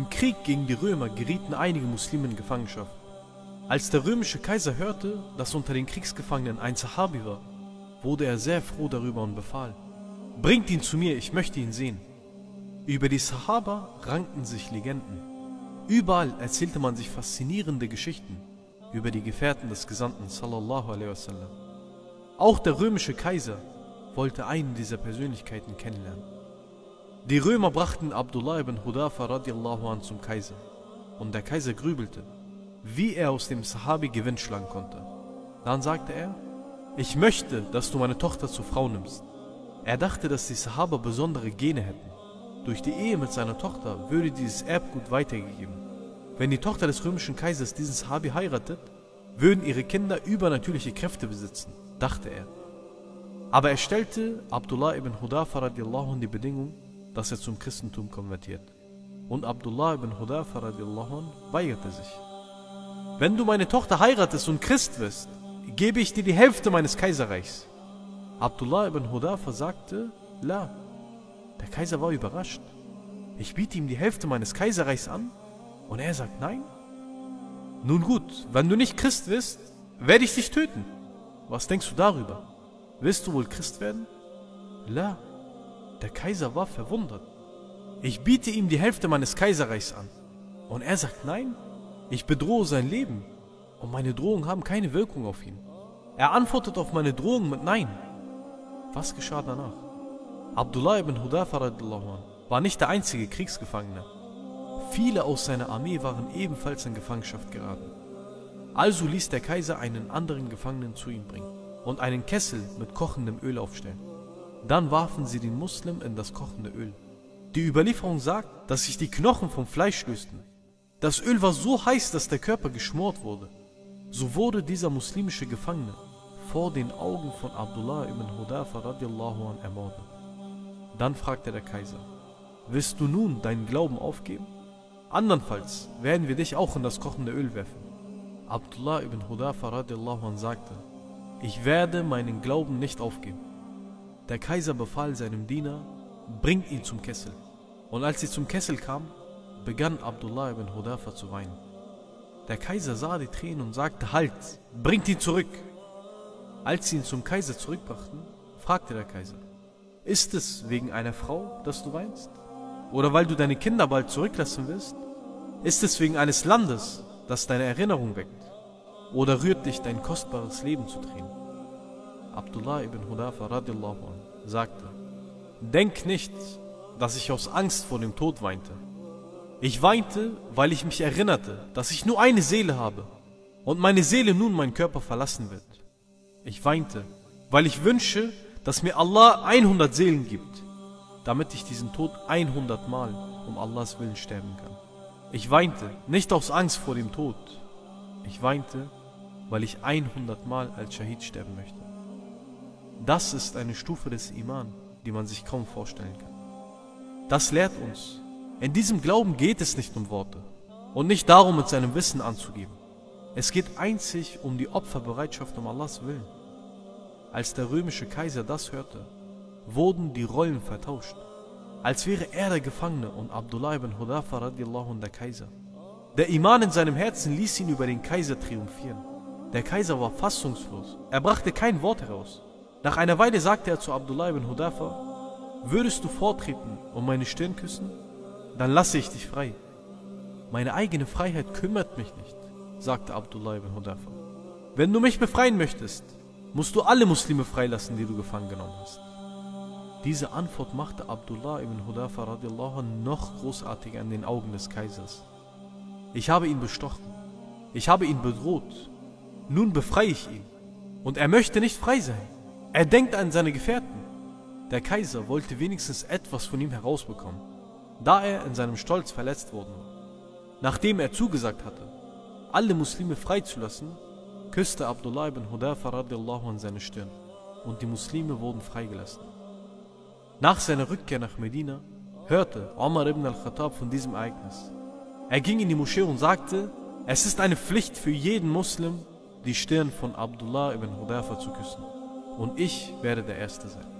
Im Krieg gegen die Römer gerieten einige Muslime in Gefangenschaft. Als der römische Kaiser hörte, dass unter den Kriegsgefangenen ein Sahabi war, wurde er sehr froh darüber und befahl, Bringt ihn zu mir, ich möchte ihn sehen. Über die Sahaba rankten sich Legenden. Überall erzählte man sich faszinierende Geschichten über die Gefährten des Gesandten sallallahu alaihi wasallam. Auch der römische Kaiser wollte einen dieser Persönlichkeiten kennenlernen. Die Römer brachten Abdullah ibn Hudafa radiallahu an zum Kaiser und der Kaiser grübelte, wie er aus dem Sahabi Gewinn schlagen konnte. Dann sagte er, ich möchte, dass du meine Tochter zur Frau nimmst. Er dachte, dass die Sahaba besondere Gene hätten. Durch die Ehe mit seiner Tochter würde dieses Erbgut weitergegeben. Wenn die Tochter des römischen Kaisers diesen Sahabi heiratet, würden ihre Kinder übernatürliche Kräfte besitzen, dachte er. Aber er stellte Abdullah ibn Hudafa radiallahu an die Bedingung, dass er zum Christentum konvertiert. Und Abdullah ibn Hudafa radiallahu an weigerte sich. Wenn du meine Tochter heiratest und Christ wirst, gebe ich dir die Hälfte meines Kaiserreichs. Abdullah ibn Hudafa sagte, La. Der Kaiser war überrascht. Ich biete ihm die Hälfte meines Kaiserreichs an und er sagt nein. Nun gut, wenn du nicht Christ wirst, werde ich dich töten. Was denkst du darüber? Willst du wohl Christ werden? La. Der Kaiser war verwundert. Ich biete ihm die Hälfte meines Kaiserreichs an. Und er sagt nein. Ich bedrohe sein Leben. Und meine Drohungen haben keine Wirkung auf ihn. Er antwortet auf meine Drohungen mit Nein. Was geschah danach? Abdullah ibn Hudafa war nicht der einzige Kriegsgefangene. Viele aus seiner Armee waren ebenfalls in Gefangenschaft geraten. Also ließ der Kaiser einen anderen Gefangenen zu ihm bringen und einen Kessel mit kochendem Öl aufstellen. Dann warfen sie den Muslim in das kochende Öl. Die Überlieferung sagt, dass sich die Knochen vom Fleisch lösten. Das Öl war so heiß, dass der Körper geschmort wurde. So wurde dieser muslimische Gefangene vor den Augen von Abdullah ibn Hudafa radiallahu an ermordet. Dann fragte der Kaiser, willst du nun deinen Glauben aufgeben? Andernfalls werden wir dich auch in das kochende Öl werfen. Abdullah ibn Hudafa radiallahu an sagte, ich werde meinen Glauben nicht aufgeben. Der Kaiser befahl seinem Diener, bringt ihn zum Kessel. Und als sie zum Kessel kam, begann Abdullah ibn Hudafa zu weinen. Der Kaiser sah die Tränen und sagte, halt, bringt ihn zurück. Als sie ihn zum Kaiser zurückbrachten, fragte der Kaiser, ist es wegen einer Frau, dass du weinst? Oder weil du deine Kinder bald zurücklassen willst? Ist es wegen eines Landes, das deine Erinnerung weckt? Oder rührt dich dein kostbares Leben zu Tränen? Abdullah ibn Hudafa radiallahu an sagte, Denk nicht, dass ich aus Angst vor dem Tod weinte. Ich weinte, weil ich mich erinnerte, dass ich nur eine Seele habe und meine Seele nun meinen Körper verlassen wird. Ich weinte, weil ich wünsche, dass mir Allah 100 Seelen gibt, damit ich diesen Tod 100 Mal um Allahs Willen sterben kann. Ich weinte nicht aus Angst vor dem Tod. Ich weinte, weil ich 100 Mal als Shahid sterben möchte. Das ist eine Stufe des Iman, die man sich kaum vorstellen kann. Das lehrt uns, in diesem Glauben geht es nicht um Worte und nicht darum, mit seinem Wissen anzugeben. Es geht einzig um die Opferbereitschaft um Allahs Willen. Als der römische Kaiser das hörte, wurden die Rollen vertauscht, als wäre er der Gefangene und Abdullah ibn Hudafa radiallahu der Kaiser. Der Iman in seinem Herzen ließ ihn über den Kaiser triumphieren. Der Kaiser war fassungslos, er brachte kein Wort heraus. Nach einer Weile sagte er zu Abdullah ibn Hudafa, würdest du vortreten und meine Stirn küssen, dann lasse ich dich frei. Meine eigene Freiheit kümmert mich nicht sagte Abdullah ibn Hudafa. Wenn du mich befreien möchtest, musst du alle Muslime freilassen, die du gefangen genommen hast. Diese Antwort machte Abdullah ibn Hudafa radiallahu noch großartiger in den Augen des Kaisers. Ich habe ihn bestochen. Ich habe ihn bedroht. Nun befreie ich ihn. Und er möchte nicht frei sein. Er denkt an seine Gefährten. Der Kaiser wollte wenigstens etwas von ihm herausbekommen, da er in seinem Stolz verletzt worden war. Nachdem er zugesagt hatte, alle Muslime freizulassen, küsste Abdullah ibn Hudafa radiallahu an seine Stirn und die Muslime wurden freigelassen. Nach seiner Rückkehr nach Medina hörte Omar ibn al-Khattab von diesem Ereignis. Er ging in die Moschee und sagte, es ist eine Pflicht für jeden Muslim, die Stirn von Abdullah ibn Hudafa zu küssen. Und ich werde der Erste sein.